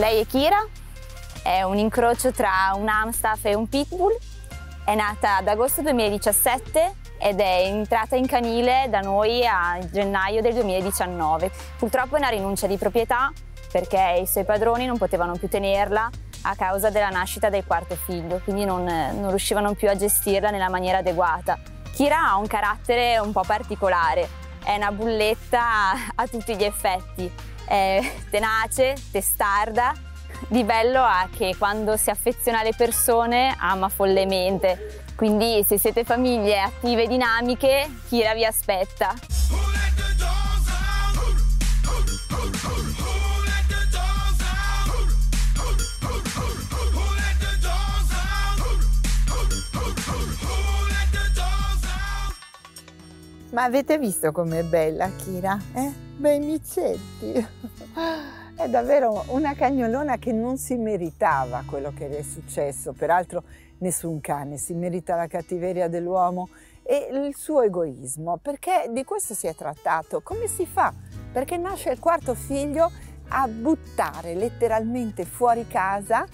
Lei è Kira, è un incrocio tra un Amstaff e un Pitbull, è nata ad agosto 2017 ed è entrata in canile da noi a gennaio del 2019. Purtroppo è una rinuncia di proprietà perché i suoi padroni non potevano più tenerla a causa della nascita del quarto figlio, quindi non, non riuscivano più a gestirla nella maniera adeguata. Kira ha un carattere un po' particolare, è una bulletta a tutti gli effetti, è tenace, testarda, di bello ha che quando si affeziona alle persone ama follemente, quindi se siete famiglie attive e dinamiche, Kira vi aspetta. Ma avete visto com'è bella Kira? Eh? Bei micetti! È davvero una cagnolona che non si meritava quello che le è successo. Peraltro nessun cane si merita la cattiveria dell'uomo e il suo egoismo, perché di questo si è trattato. Come si fa? Perché nasce il quarto figlio a buttare letteralmente fuori casa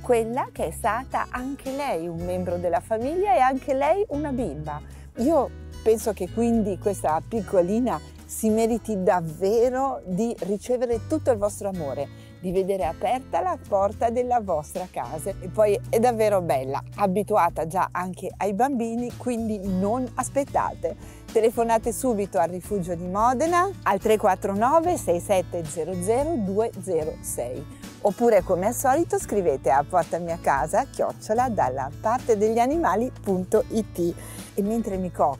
quella che è stata anche lei un membro della famiglia e anche lei una bimba. Io penso che quindi questa piccolina si meriti davvero di ricevere tutto il vostro amore, di vedere aperta la porta della vostra casa. E poi è davvero bella, abituata già anche ai bambini, quindi non aspettate. Telefonate subito al rifugio di Modena al 349 6700 206 oppure come al solito scrivete a portami a casa chiocciola dalla parte degli animali.it e mentre mi cocco